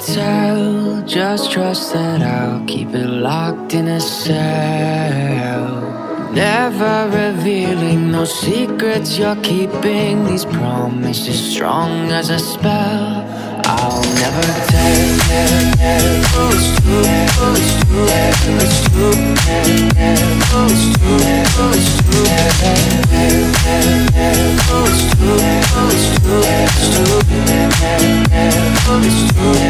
tell. Just trust that I'll keep it locked in a cell. Never revealing no secrets you're keeping. These promises strong as a spell. I'll never tell, tell, tell. Oh, it's true, oh, it's true, it's true, oh, it's true, oh, it's true, oh, it's true, oh, it's true, it's true, oh, it's true,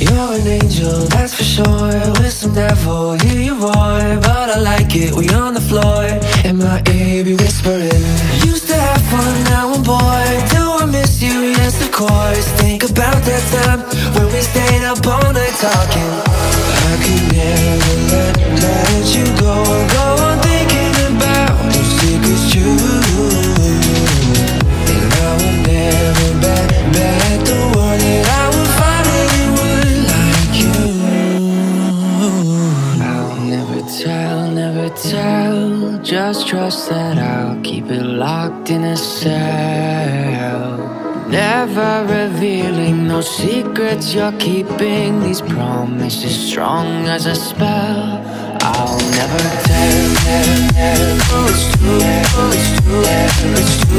You're an angel, that's for sure. With some devil, hear you roar. But I like it, we on the floor. In my ear, be whispering. Used to have fun, now I'm bored. Do I miss you? Yes, of course. Think about that time when we stayed up all night talking. Tell, never tell. Just trust that I'll keep it locked in a cell. Never revealing no secrets you're keeping. These promises strong as a spell. I'll never tell. Oh, it's true, oh, it's true, it's true,